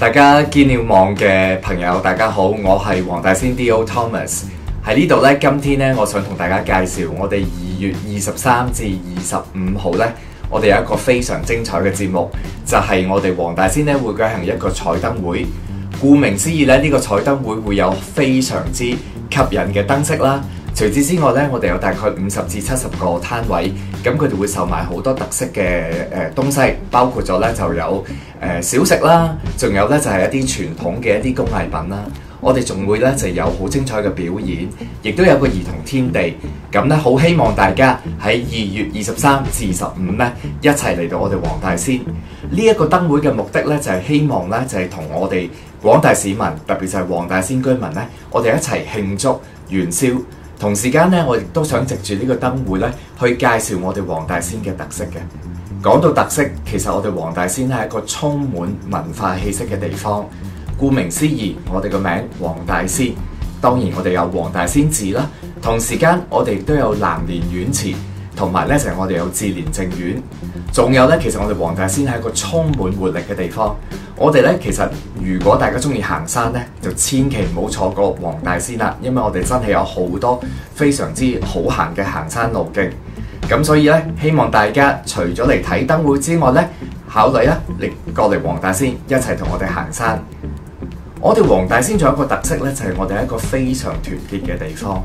大家見了網嘅朋友，大家好，我係黃大仙 D.O. Thomas 喺呢度呢，今天呢，我想同大家介紹我哋二月二十三至二十五號呢，我哋有一個非常精彩嘅節目，就係、是、我哋黃大仙呢會舉行一個彩燈會。顧名思義咧，呢、這個彩燈會會有非常之吸引嘅燈飾啦。除此之外咧，我哋有大概五十至七十個攤位，咁佢哋會售賣好多特色嘅誒、呃、東西，包括咗咧就有誒、小食啦，仲有咧就係、一啲傳統嘅一啲工藝品啦。我哋仲會咧就有好精彩嘅表演，亦都有個兒童天地。咁咧好希望大家喺二月二十三至十五咧一齊嚟到我哋黃大仙。呢、一個燈會嘅目的咧就係、希望咧就係、同我哋廣大市民，特別就係黃大仙居民咧，我哋一齊慶祝元宵。同時間咧，我亦都想藉住呢個燈會咧，去介紹我哋黃大仙嘅特色嘅。講到特色，其實我哋黃大仙係一個充滿文化氣息嘅地方。顧名思義，我哋個名黃大仙，當然我哋有黃大仙寺啦。同時間，我哋都有南蓮院祠。同埋咧，就係我哋有志蓮淨院，仲有咧，其實我哋黃大仙係一個充滿活力嘅地方。我哋咧，其實如果大家中意行山咧，就千祈唔好錯過黃大仙啦，因為我哋真係有好多非常之好行嘅行山路徑。咁所以咧，希望大家除咗嚟睇燈會之外咧，考慮啊，你過嚟黃大仙一齊同我哋行山。我哋黃大仙仲有一個特色咧，就係我哋一個非常團結嘅地方。